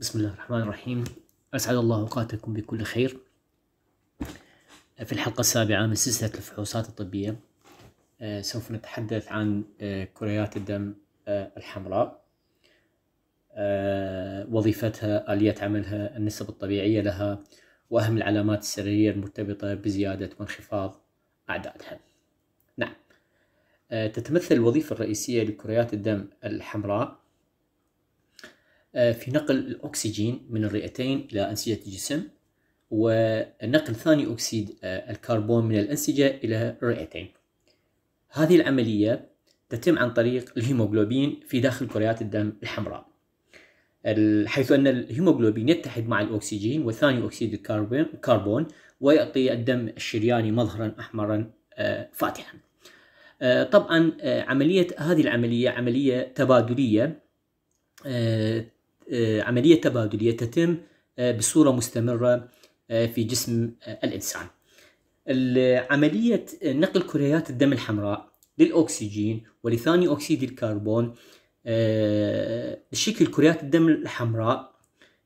بسم الله الرحمن الرحيم. أسعد الله أوقاتكم بكل خير. في الحلقة السابعة من سلسلة الفحوصات الطبية آه، سوف نتحدث عن آه، كريات الدم آه، الحمراء وظيفتها آلية عملها النسب الطبيعية لها وأهم العلامات السريرية المرتبطة بزيادة وانخفاض أعدادها نعم. تتمثل الوظيفة الرئيسية لكريات الدم الحمراء في نقل الأكسجين من الرئتين إلى أنسجة الجسم ونقل ثاني أكسيد آه، الكربون من الأنسجة إلى الرئتين هذه العملية تتم عن طريق الهيموغلوبين في داخل كريات الدم الحمراء حيث أن الهيموغلوبين يتحد مع الأكسجين وثاني أكسيد الكربون ويعطي الدم الشرياني مظهرا أحمرا آه، فاتحا. طبعا عملية هذه العملية عملية تبادلية آه، عملية تبادلية تتم آه، بصورة مستمرة آه، في جسم الإنسان. عملية نقل كريات الدم الحمراء للأكسجين ولثاني أكسيد الكربون شكل كريات الدم الحمراء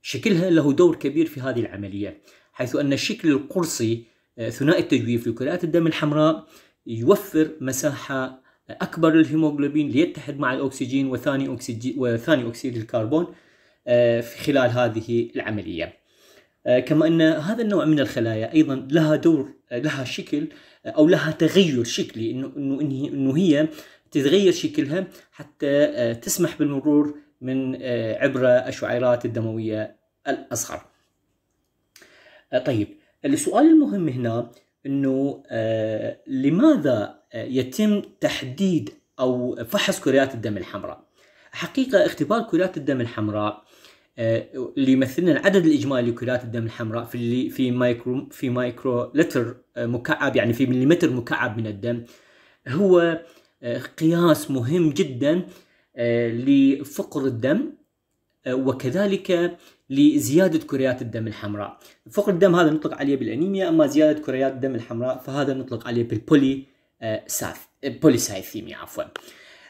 شكلها له دور كبير في هذه العملية حيث أن الشكل القرصي ثنائي التجويف لكريات الدم الحمراء يوفر مساحة أكبر للهيموغلوبين ليتحد مع الأكسجين وثاني وثاني أكسيد الكربون آه، في خلال هذه العملية. آه، كما أن هذا النوع من الخلايا أيضا لها دور آه، لها شكل أو لها تغير شكلي إنه إنه إنه هي تتغير شكلها حتى تسمح بالمرور من عبر الشعيرات الدموية الأصغر. طيب السؤال المهم هنا إنه لماذا يتم تحديد أو فحص كريات الدم الحمراء؟ حقيقة اختبار كريات الدم الحمراء آه، اللي يمثلنا العدد الإجمالي لكريات الدم الحمراء في اللي في مايكرو في مايكرو لتر آه، مكعب يعني في مليمتر مكعب من الدم. هو آه، قياس مهم جدا لفقر الدم وكذلك لزيادة كريات الدم الحمراء. فقر الدم هذا نطلق عليه بالأنيميا أما زيادة كريات الدم الحمراء فهذا نطلق عليه بالبولي ساث بوليسايثيميا عفوا.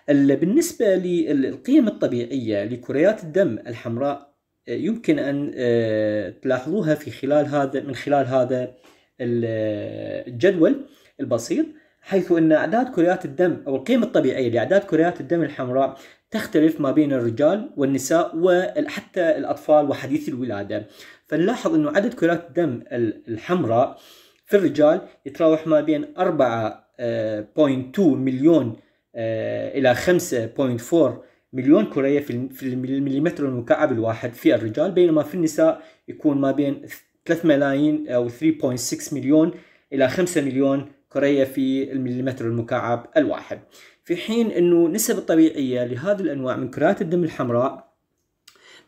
بالنسبة للقيم الطبيعية لكريات الدم الحمراء يمكن أن آه، تلاحظوها في خلال هذا من خلال هذا الجدول البسيط حيث أن أعداد كريات الدم أو القيم الطبيعية لأعداد كريات الدم الحمراء تختلف ما بين الرجال والنساء وحتى الأطفال وحديث الولادة. فنلاحظ أنه عدد كريات الدم الحمراء في الرجال يتراوح ما بين 4.2 آه، مليون آه، إلى 5.4 مليون كرية في المليمتر المكعب الواحد. في الرجال بينما في النساء يكون ما بين 3 ملايين أو 3.6 مليون إلى 5 مليون كرية في المليمتر المكعب الواحد. في حين أنه نسب الطبيعية لهذه الأنواع من كريات الدم الحمراء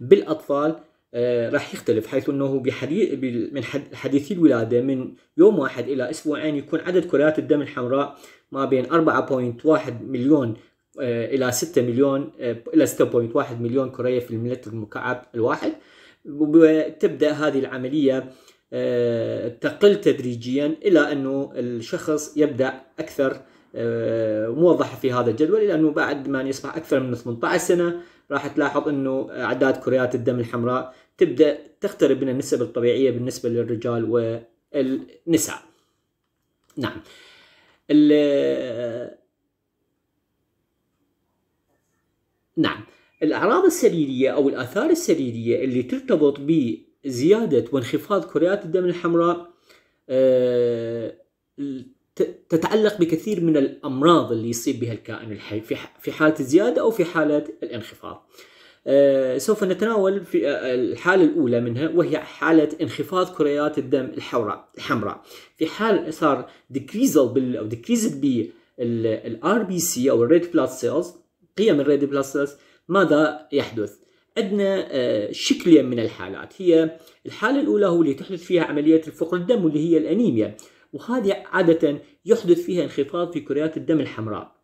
بالأطفال آه، راح يختلف حيث إنه بحديث من حديثي الولادة من يوم واحد إلى أسبوعين يكون عدد كريات الدم الحمراء ما بين 4.1 مليون إلى 6 مليون آه، إلى 6.1 مليون كريه في الملتر المكعب الواحد وتبدا هذه العملية تقل تدريجيا إلى أنه الشخص يبدأ أكثر موضحه في هذا الجدول إلى أنه بعد ما يصبح أكثر من 18 سنة راح تلاحظ أنه أعداد كريات الدم الحمراء تبدأ تقترب من النسب الطبيعية بالنسبة للرجال والنساء. نعم. نعم الأعراض السريرية أو الآثار السريرية اللي ترتبط بزيادة وانخفاض كريات الدم الحمراء آه، تتعلق بكثير من الأمراض اللي يصيب بها الكائن الحي في حالة الزيادة أو في حالة الانخفاض. آه، سوف نتناول في آه، الحالة الأولى منها وهي حالة انخفاض كريات الدم الحمراء في حال صار decrease بال أو decreased C أو ال red blood cells قيم ال red blood cells ماذا يحدث؟ عندنا آه، شكلين من الحالات. هي الحالة الأولى هو اللي تحدث فيها عملية الفقر الدم واللي هي الأنيميا. وهذه عادة يحدث فيها انخفاض في كريات الدم الحمراء.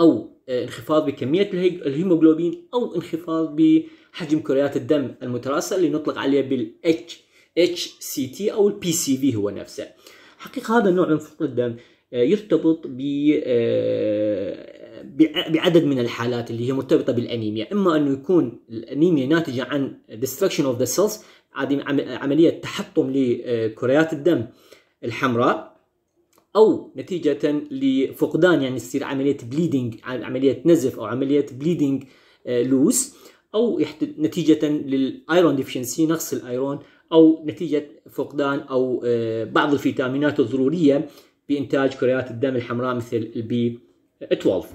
أو انخفاض بكمية الهيموغلوبين أو انخفاض بحجم كريات الدم المتراصة اللي نطلق عليه بال HCT أو ال PCV هو نفسه. حقيقة هذا النوع من فقر الدم آه، يرتبط ب آه، بعدد من الحالات اللي هي مرتبطة بالأنيميا. إما أنه يكون الأنيميا ناتجة عن destruction of the cells عملية تحطم لكريات الدم الحمراء أو نتيجة لفقدان يعني تصير عملية bleeding عملية نزف أو عملية bleeding loss أو نتيجة لل iron deficiency نقص الإيرون أو نتيجة فقدان أو بعض الفيتامينات الضرورية بإنتاج كريات الدم الحمراء مثل ال B 12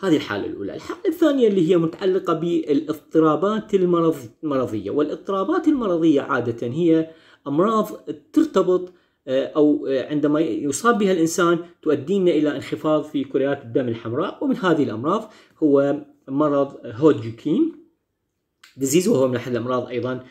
هذه الحالة الأولى. الحالة الثانية اللي هي متعلقة بالاضطرابات المرضية. والاضطرابات المرضية عادة هي أمراض ترتبط أو عندما يصاب بها الإنسان تؤدينا إلى انخفاض في كريات الدم الحمراء. ومن هذه الأمراض هو مرض هودجكين. disease وهو من أحد الأمراض أيضا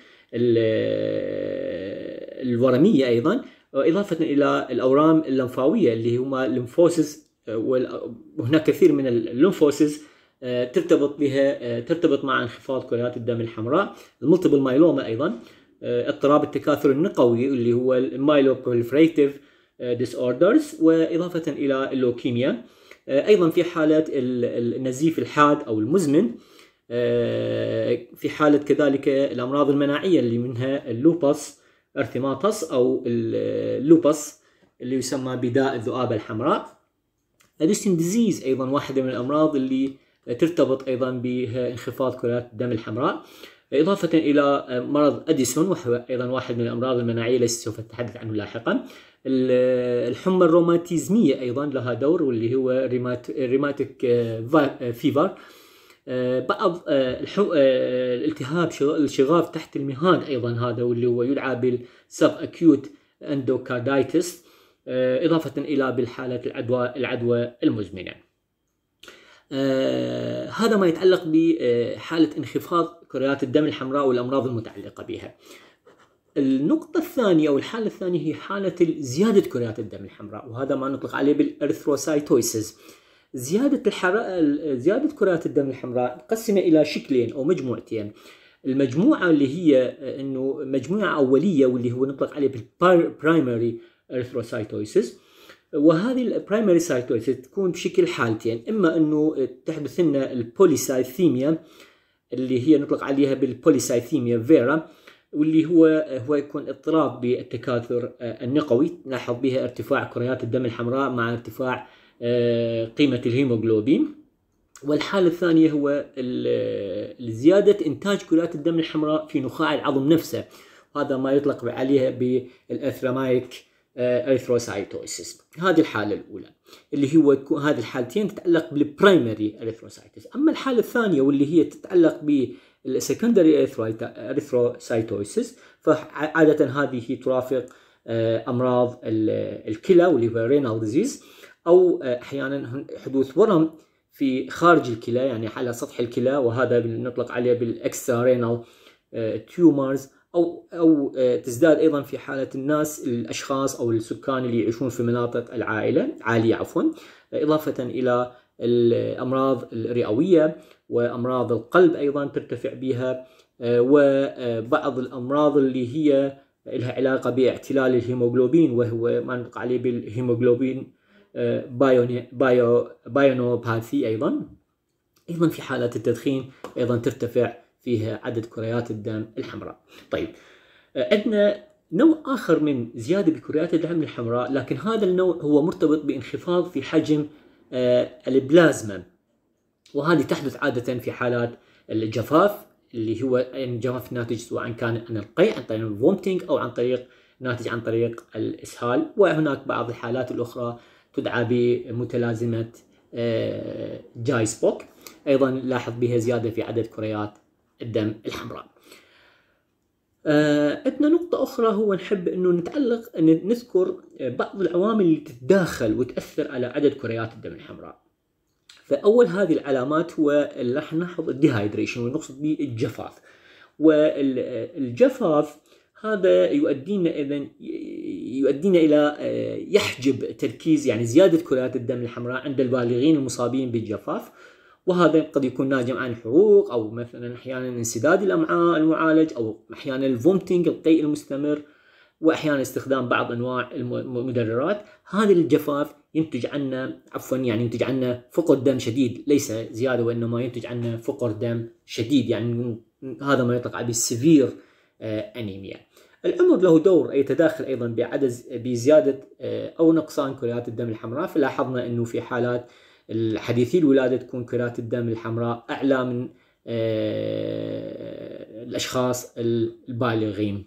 الورمية أيضا. إضافة إلى الأورام اللمفاوية اللي هما ال lymphomas وهناك كثير من ال lymphomas ترتبط بها ترتبط مع انخفاض كريات الدم الحمراء ال multiple myeloma أيضا اضطراب التكاثر النقوي اللي هو ال myeloproliferative disorders وإضافة إلى اللوكيميا. أيضا في حاله النزيف الحاد أو المزمن في حالة كذلك الأمراض المناعية اللي منها ال lupus erythematosus أو ال lupus اللي يسمى بداء الذؤابة الحمراء. Addison disease أيضا واحدة من الأمراض اللي ترتبط أيضا بانخفاض كريات الدم الحمراء إضافة إلى مرض أديسون وهو أيضا واحد من الأمراض المناعية التي سوف أتحدث عنه لاحقا. الحمى الروماتيزمية أيضا لها دور واللي هو rheumatic fever بعض الالتهاب الشغاف تحت المهاد أيضا هذا واللي هو يدعى بال subacute endocarditis إضافة إلى بالحالة العدوى العدوى المزمنة. آه هذا ما يتعلق بحالة انخفاض كريات الدم الحمراء والأمراض المتعلقة بها. النقطة الثانية أو الحالة الثانية هي حالة زيادة كريات الدم الحمراء وهذا ما نطلق عليه بال erythrocytosis زيادة الحرارة زيادة كريات الدم الحمراء مقسمة إلى شكلين أو مجموعتين. المجموعة اللي هي إنه مجموعة أولية واللي هو نطلق عليه بال primary erythrocytosis وهذه ال primary cytosis تكون بشكل حالتين. إما أنه تحدث لنا ال polycythemia اللي هي نطلق عليها بال polycythemia vera واللي هو هو يكون اضطراب بالتكاثر النقوي. نلاحظ بها ارتفاع كريات الدم الحمراء مع ارتفاع قيمة الهيموغلوبين. والحالة الثانية هو زيادة إنتاج كريات الدم الحمراء في نخاع العظم نفسه. هذا ما يطلق عليها بال erythremic erythrocytosis هذه الحالة الأولى اللي هو هذه الحالتين تتعلق بال primary erythrocytosis أما الحالة الثانية واللي هي تتعلق بال secondary erythrocytosis فعادة هذه ترافق أمراض الكلى واللي هو renal disease أو أحيانا حدوث ورم في خارج الكلى يعني على سطح الكلى وهذا نطلق عليه بال extra renal tumors أو أو تزداد أيضا في حالة الناس الأشخاص أو السكان اللي يعيشون في مناطق العائلة عالية عفوا. إضافة إلى الأمراض الرئوية وأمراض القلب أيضا ترتفع بها. وبعض الأمراض اللي هي لها علاقة باعتلال الهيموغلوبين وهو ما نطلق عليه بالهيموغلوبين بايو بايونوباثي أيضا. أيضا في حالات التدخين أيضا ترتفع فيها عدد كريات الدم الحمراء. طيب عندنا نوع آخر من زيادة بكريات الدم الحمراء لكن هذا النوع هو مرتبط بانخفاض في حجم البلازما. وهذه تحدث عادة في حالات الجفاف اللي هو الجفاف ناتج سواء كان عن القيء عن طريق الفومتينج أو عن طريق ناتج عن طريق الإسهال. وهناك بعض الحالات الأخرى تدعى بمتلازمة جاي سبوك. أيضا لاحظ بها زيادة في عدد كريات الدم الحمراء. عندنا نقطة أخرى هو نحب أنه نتعلق نذكر بعض العوامل اللي تتداخل وتأثر على عدد كريات الدم الحمراء. فأول هذه العلامات هو اللي راح نلاحظ الديهايدريشن ونقصد به الجفاف. والجفاف هذا يؤدينا اذا يؤدينا إلى يحجب تركيز يعني زيادة كريات الدم الحمراء عند البالغين المصابين بالجفاف. وهذا قد يكون ناجم عن حروق أو مثلا أحيانا انسداد الأمعاء المعالج أو أحيانا ال vomiting القيء المستمر واحيانا استخدام بعض أنواع المدرات. هذا الجفاف ينتج عنا عفوا يعني ينتج عنا فقر دم شديد ليس زيادة وإنما ينتج عنا فقر دم شديد يعني هذا ما يطلق عليه severe انيميا العمر له دور يتداخل أيضا بعدد بزيادة أو نقصان كريات الدم الحمراء. فلاحظنا إنه في حالات الحديثي الولادة تكون كريات الدم الحمراء أعلى من الأشخاص البالغين.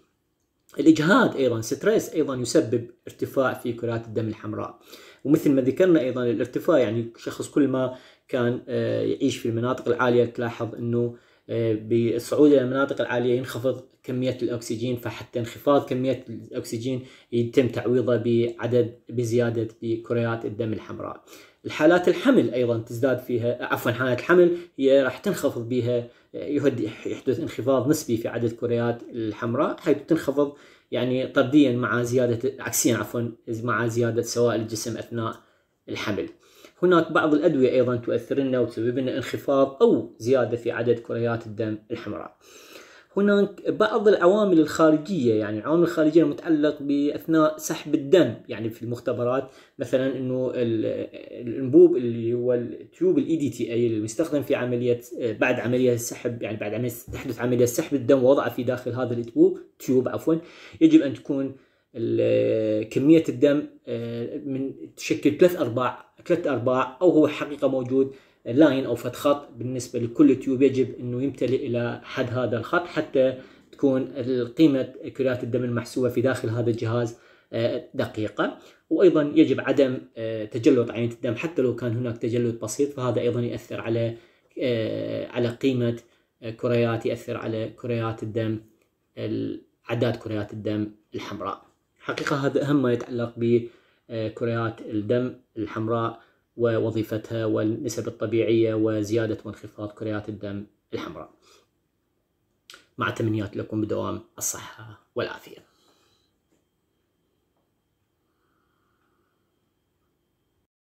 الإجهاد أيضا stress أيضا يسبب ارتفاع في كرات الدم الحمراء. ومثل ما ذكرنا أيضا الارتفاع يعني شخص كل ما كان يعيش في المناطق العالية تلاحظ إنه بالصعود إلى المناطق العالية ينخفض كمية الأكسجين فحتى انخفاض كمية الأكسجين يتم تعويضه بعدد بزيادة بكريات الدم الحمراء. الحالات الحمل أيضا تزداد فيها عفوا حالات الحمل هي راح تنخفض بها يحدث انخفاض نسبي في عدد الكريات الحمراء حيث تنخفض يعني طرديا مع زيادة عكسيا عفوا مع زيادة سوائل الجسم أثناء الحمل. هناك بعض الأدوية أيضا تؤثر لنا وتسبب لنا انخفاض أو زيادة في عدد كريات الدم الحمراء. هناك بعض العوامل الخارجية يعني العوامل الخارجية المتعلق بأثناء سحب الدم يعني في المختبرات مثلا إنه الأنبوب اللي هو ال tube ال EDTA المستخدم في عملية بعد عملية السحب يعني بعد عملية تحدث عملية سحب الدم ووضعه في داخل هذا الأنبوب tube عفوا يجب أن تكون كمية الدم من تشكل ثلاث أرباع ثلاث أرباع أو هو حقيقة موجود line أو فت خط بالنسبة لكل tube يجب إنه يمتلئ إلى حد هذا الخط حتى تكون قيمة كريات الدم المحسوبة في داخل هذا الجهاز دقيقة. وأيضا يجب عدم تجلط عينة الدم حتى لو كان هناك تجلط بسيط فهذا أيضا يأثر على على قيمة كريات يأثر على كريات الدم اعداد كريات الدم الحمراء. حقيقة هذا أهم ما يتعلق بكريات الدم الحمراء. ووظيفتها والنسب الطبيعية وزيادة وانخفاض كريات الدم الحمراء. مع تمنيات لكم بدوام الصحة والعافية.